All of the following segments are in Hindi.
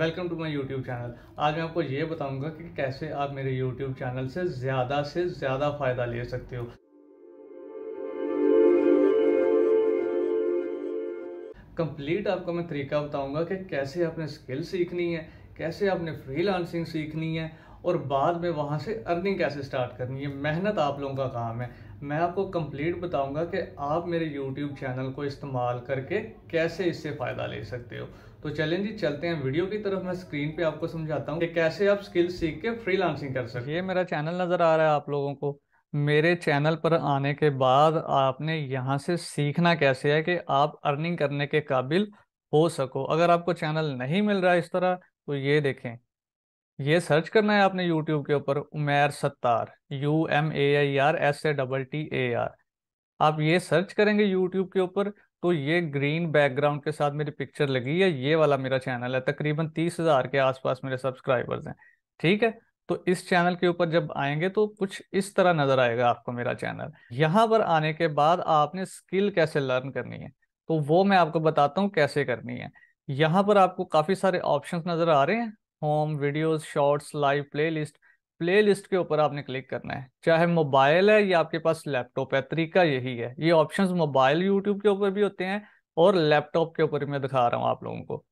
Welcome to my YouTube channel. आज मैं आपको ये बताऊँगा कि कैसे आप मेरे यूट्यूब चैनल से ज़्यादा से ज़्यादा फ़ायदा ले सकते हो। कंप्लीट आपको मैं तरीका बताऊँगा कि कैसे आपने स्किल सीखनी है, कैसे आपने फ्रीलांसिंग सीखनी है, और बाद में वहाँ से अर्निंग कैसे स्टार्ट करनी है। मेहनत आप लोगों का काम है। मैं आपको कंप्लीट बताऊँगा कि आप मेरे यूट्यूब चैनल को इस्तेमाल करके कैसे इससे फ़ायदा ले सकते हो। तो चलें जी, चलते हैं वीडियो की तरफ़। मैं स्क्रीन पे आपको समझाता हूँ कि कैसे आप स्किल सीख के फ्रीलांसिंग कर सकते ये मेरा चैनल नज़र आ रहा है आप लोगों को। मेरे चैनल पर आने के बाद आपने यहाँ से सीखना कैसे है कि आप अर्निंग करने के काबिल हो सको। अगर आपको चैनल नहीं मिल रहा इस तरह तो ये देखें। ये सर्च करना है आपने यूट्यूब के ऊपर, Umer Sattar U M A I R S A double T A R आप ये सर्च करेंगे यूट्यूब के ऊपर तो ये ग्रीन बैकग्राउंड के साथ मेरी पिक्चर लगी है। ये वाला मेरा चैनल है, तकरीबन तीस हज़ार के आसपास मेरे सब्सक्राइबर्स हैं। ठीक है? तो इस चैनल के ऊपर जब आएँगे तो कुछ इस तरह नज़र आएगा आपको मेरा चैनल यहाँ पर आने के बाद आपने स्किल कैसे लर्न करनी है तो वो मैं आपको बताता हूँ कैसे करनी है। यहाँ पर आपको काफ़ी सारे ऑप्शंस नज़र आ रहे हैं। Home videos shorts live playlist playlist के ऊपर आपने क्लिक करना है। चाहे मोबाइल है या आपके पास लैपटॉप है, तरीका यही है। ये ऑप्शंस मोबाइल यूट्यूब के ऊपर भी होते हैं और लैपटॉप के ऊपर मैं दिखा रहा हूँ आप लोगों को।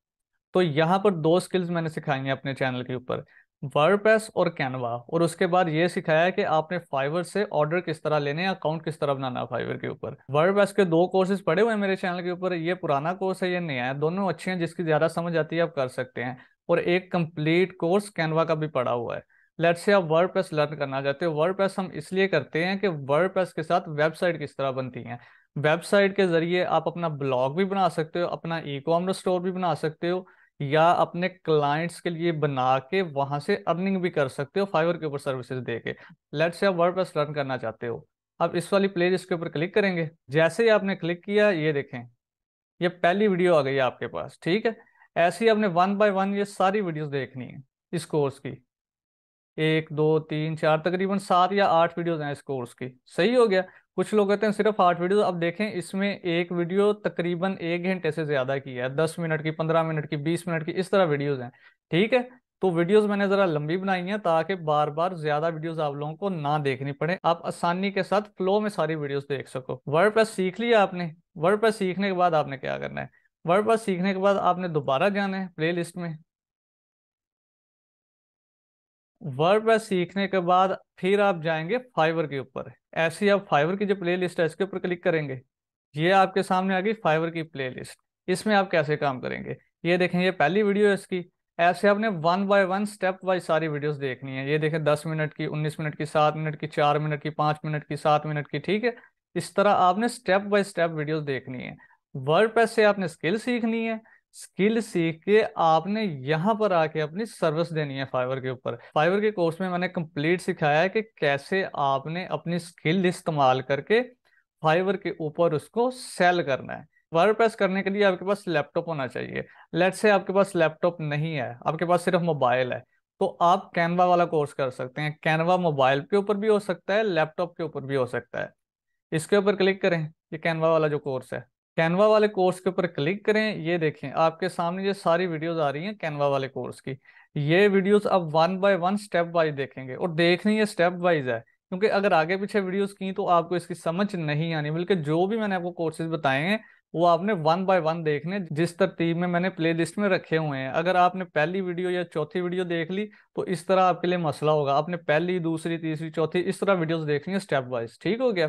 तो यहाँ पर दो स्किल्स मैंने सिखाई हैं अपने चैनल के ऊपर वर्डप्रेस और कैनवा और उसके बाद ये सिखाया कि आपने फाइवर से ऑर्डर किस तरह लेने अकाउंट किस तरह बनाना है फाइवर के ऊपर। वर्डप्रेस के दो कोर्सेज पड़े हुए हैं मेरे चैनल के ऊपर, ये पुराना कोर्स है, ये नया है। दोनों अच्छे हैं, जिसकी ज़्यादा समझ आती है, आप कर सकते हैं। और एक कंप्लीट कोर्स कैनवा का भी पड़ा हुआ है। लेट्स से आप वर्ड प्रेस लर्न करना चाहते हो वर्ड प्रेस हम इसलिए करते हैं कि वर्ड प्रेस के साथ वेबसाइट किस तरह बनती है। वेबसाइट के ज़रिए आप अपना ब्लॉग भी बना सकते हो, अपना ई कॉमर्स स्टोर भी बना सकते हो, या अपने क्लाइंट्स के लिए बना के वहाँ से अर्निंग भी कर सकते हो फाइवर के ऊपर सर्विसेज़ दे के। लेट से आप वर्ड प्रेस लर्न करना चाहते हो अब इस वाली प्ले लिस्ट के ऊपर क्लिक करेंगे। जैसे ही आपने क्लिक किया, ये देखें, ये पहली वीडियो आ गई है आपके पास, ठीक है? ऐसे ही आपने वन बाय वन ये सारी वीडियोस देखनी है इस कोर्स की। एक, दो, तीन, चार, तकरीबन सात या आठ वीडियोज़ हैं इस कोर्स की। सही हो गया। कुछ लोग कहते हैं सिर्फ़ आठ वीडियो अब देखें, इसमें एक वीडियो तकरीबन एक घंटे से ज़्यादा की है। दस मिनट की, पंद्रह मिनट की, बीस मिनट की, इस तरह वीडियोज़ हैं। ठीक है? तो वीडियोस मैंने जरा लंबी बनाई हैं ताकि बार बार ज़्यादा वीडियोस आप लोगों को ना देखनी पड़े। आप आसानी के साथ फ्लो में सारी वीडियोस देख सको। वर्ड सीख लिया आपने? वर्ड सीखने के बाद आपने क्या करना है? वर्ड सीखने के बाद आपने दोबारा जाना है प्ले लिस्ट में। वर्ड सीखने के बाद फिर आप जाएँगे फाइवर के ऊपर। ऐसे ही आप फाइवर की जो प्ले लिस्ट है, इसके ऊपर क्लिक करेंगे। ये आपके सामने आ गई फाइवर की प्ले लिस्ट इसमें आप कैसे काम करेंगे? ये देखें, ये पहली वीडियो है इसकी। ऐसे आपने one by one, step wise सारी वीडियोस देखनी है। ये देखें, दस मिनट की, उन्नीस मिनट की, सात मिनट की, चार मिनट की, पाँच मिनट की, सात मिनट की, ठीक है? इस तरह आपने स्टेप बाय स्टेप वीडियोस देखनी है। वर्ड से आपने स्किल सीखनी है। स्किल सीख के आपने यहाँ पर आके अपनी सर्विस देनी है फाइवर के ऊपर। फाइवर के कोर्स में मैंने कंप्लीट सिखाया है कि कैसे आपने अपनी स्किल इस्तेमाल करके फाइवर के ऊपर उसको सेल करना है। वर्ड करने के लिए आपके पास लैपटॉप होना चाहिए। लेट से आपके पास लैपटॉप नहीं है, आपके पास सिर्फ़ मोबाइल है। तो आप कैनवा वाला कोर्स कर सकते हैं। कैनवा मोबाइल के ऊपर भी हो सकता है, लैपटॉप के ऊपर भी हो सकता है। इसके ऊपर क्लिक करें, ये कैनवा वाला जो कोर्स है। कैनवा वाले कोर्स के ऊपर क्लिक करें, ये देखें, आपके सामने ये सारी वीडियोस आ रही हैं कैनवा वाले कोर्स की, ये वीडियोस अब one by one step wise देखेंगे और देखनी ये स्टेप वाइज है, क्योंकि अगर आगे पीछे वीडियोस की तो आपको इसकी समझ नहीं आनी, बल्कि जो भी मैंने आपको कोर्सेज बताए हैं, वो आपने वन बाय वन देखने, जिस तरतीब में मैंने प्ले लिस्ट में रखे हुए हैं। अगर आपने पहली वीडियो या चौथी वीडियो देख ली तो इस तरह आपके लिए मसला होगा, आपने पहली, दूसरी, तीसरी, चौथी, इस तरह वीडियोस देखनी है स्टेप वाइज ठीक हो गया?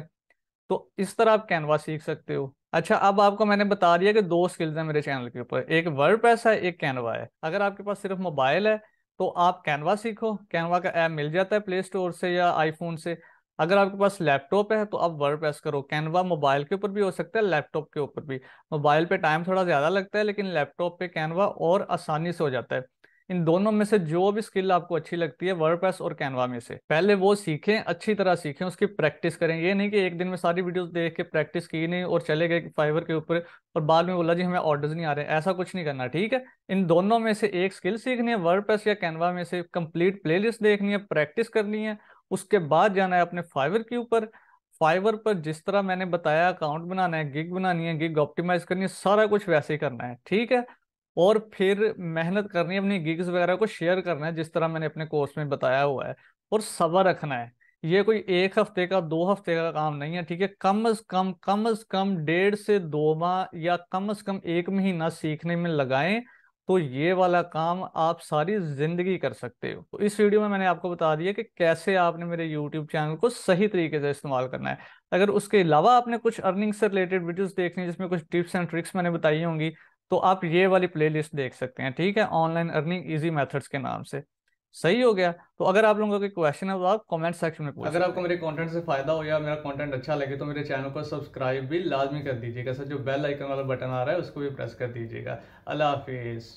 तो इस तरह आप कैनवा सीख सकते हो। अच्छा अब आपको मैंने बता दिया कि दो स्किल्स हैं मेरे चैनल के ऊपर। एक वर्ड है, एक कैनवा है। अगर आपके पास सिर्फ़ मोबाइल है तो आप कैनवा सीखो। कैनवा का ऐप मिल जाता है प्ले स्टोर से या आईफोन से। अगर आपके पास लैपटॉप है तो आप वर्ड प्रेस करो। कैनवा मोबाइल के ऊपर भी हो सकता है लैपटॉप के ऊपर भी। मोबाइल पे टाइम थोड़ा ज़्यादा लगता है, लेकिन लैपटॉप पे कैनवा और आसानी से हो जाता है। इन दोनों में से जो भी स्किल आपको अच्छी लगती है, वर्डप्रेस और कैनवा में से। पहले वो सीखें, अच्छी तरह सीखें, उसकी प्रैक्टिस करें। ये नहीं कि एक दिन में सारी वीडियोस देख के प्रैक्टिस की नहीं और चले गए फाइवर के ऊपर और बाद में बोला, जी, हमें ऑर्डर्स नहीं आ रहे ऐसा कुछ नहीं करना, ठीक है? इन दोनों में से एक स्किल सीखनी है वर्ड या कैनवा में से कंप्लीट प्ले देखनी है, प्रैक्टिस करनी है, उसके बाद जाना है अपने फाइवर के ऊपर। फाइवर पर जिस तरह मैंने बताया, अकाउंट बनाना है, गिग बनानी है, गिग ऑप्टिमाइज करनी है, सारा कुछ वैसे ही करना है, ठीक है? और फिर मेहनत करनी है, अपनी गिग्स वगैरह को शेयर करना है, जिस तरह मैंने अपने कोर्स में बताया हुआ है, और सबर रखना है। ये कोई एक हफ़्ते का, दो हफ़्ते का काम नहीं है, ठीक है? कम अज कम कम अज कम डेढ़ से दो माह या कम अज कम एक महीना सीखने में लगाएँ तो ये वाला काम आप सारी ज़िंदगी कर सकते हो। तो इस वीडियो में मैंने आपको बता दिया कि कैसे आपने मेरे यूट्यूब चैनल को सही तरीके से इस्तेमाल करना है। अगर उसके अलावा आपने कुछ अर्निंग से रिलेटेड वीडियोस देखनी जिसमें कुछ टिप्स एंड ट्रिक्स मैंने बताई होंगी तो आप ये वाली प्लेलिस्ट देख सकते हैं ठीक है? ऑनलाइन अर्निंग इजी मेथड्स के नाम से। सही हो गया? तो अगर आप लोगों का क्वेश्चन है तो आप कमेंट सेक्शन में पूछ अगर आपको मेरे कंटेंट से फ़ायदा हो या मेरा कंटेंट अच्छा लगे तो मेरे चैनल को सब्सक्राइब भी लाजमी कर दीजिएगा। सर जो बेल आइकन वाला बटन आ रहा है उसको भी प्रेस कर दीजिएगा। अल्लाह हाफिज़।